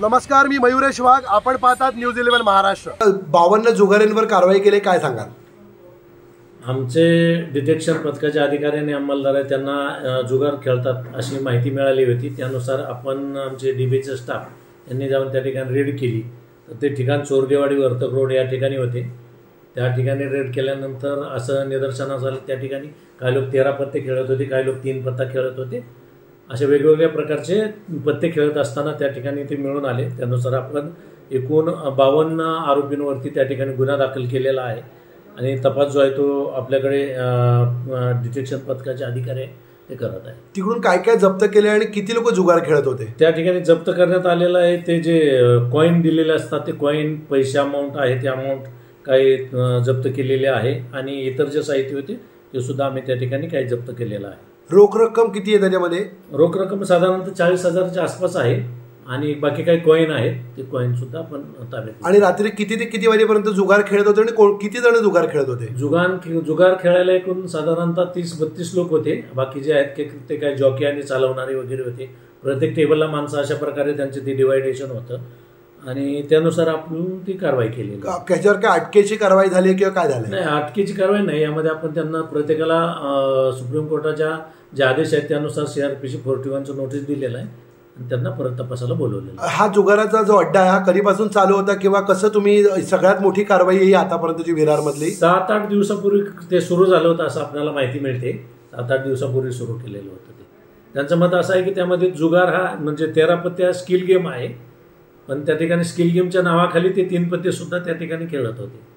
नमस्कार मी मयुरेश वाघ. आपण पाहतात न्यूज इलेव्हन महाराष्ट्र. बावन्न जुगाऱ्यांवर कारवाई केली काय सांगाल? आमचे डिटेक्शन पथकाच्या अधिकाऱ्यांनी अंमलदार आहे त्यांना जुगार खेळतात अशी माहिती मिळाली होती. त्यानुसार आपण आमचे डीबीचे स्टाफ यांनी जाऊन त्या ठिकाणी रेड केली. तर ते ठिकाण चोरगेवाडी वर्तक रोड या ठिकाणी होते. त्या ठिकाणी रेड केल्यानंतर असं निदर्शनास आलं त्या ठिकाणी. काही लोक तेरा पत्ते खेळत होते काही लोक तीन पत्ता खेळत होते. असे वेगवेगळ्या प्रकारचे पत्ते खेळत असताना त्या ठिकाणी ते मिळून आले. त्यानुसार आपण एकूण बावन्न आरोपींवरती त्या ठिकाणी गुन्हा दाखल केलेला आहे. आणि तपास जो आहे तो आपल्याकडे डिटेक्शन पथकाचे अधिकारी ते करत आहे तिकडून काय काय जप्त केले आणि किती लोक जुगार खेळत होते? त्या ठिकाणी जप्त करण्यात आलेलं आहे ते जे कॉईन दिलेले असतात ते कॉईन पैसे अमाऊंट आहे ते अमाऊंट काही जप्त केलेले आहे. आणि इतर जे साहित्य होते ते सुद्धा आम्ही त्या ठिकाणी काही जप्त केलेलं आहे. रोख रक्कम किती आहे त्याच्यामध्ये? रोख रक्कम साधारणतः चाळीस हजाराच्या आसपास आहे आणि बाकी काही कॉईन आहेत ते कॉईन सुद्धा आपण ताब्यात. आणि रात्री किती ते किती वाजेपर्यंत जुगार खेळत होते आणि किती जण जुगार खेळत होते? जुगार जुगार खेळायला एकूण साधारणतः तीस बत्तीस लोक होते. बाकी जे आहेत ते- ते काही जॉकी आणि चालवणारे वगैरे होते. प्रत्येक टेबलला माणसं अशा प्रकारे त्यांचे ते डिवायडेशन होतं. आणि त्यानुसार आपण ती कारवाई केली. त्याच्यावर काय अटकेची कारवाई झाली किंवा काय झालं नाही अटकेची कारवाई नाही. यामध्ये आपण त्यांना प्रत्येकाला सुप्रीम कोर्टाच्या जे आदेश आहेत त्यानुसार सीआरपीसी फोर्टी वनचं नोटीस दिलेलं आहे. आणि त्यांना परत तपासाला बोलवलेलं आहे. हा जुगाराचा जो अड्डा आहे हा कधीपासून चालू होता किंवा कसं तुम्ही सगळ्यात मोठी कारवाई ही आतापर्यंतची विरार मधली सात आठ दिवसापूर्वी ते सुरू झालं होतं असं आपल्याला माहिती मिळते. सात आठ दिवसापूर्वी सुरू केलेलं होतं ते. त्यांचं मत असं आहे की त्यामध्ये जुगार हा म्हणजे तेरा पत्ते हा स्किल गेम आहे. पण त्या ठिकाणी स्किल गेमच्या नावाखाली ते तीन पत्ते सुद्धा त्या ठिकाणी खेळत होते.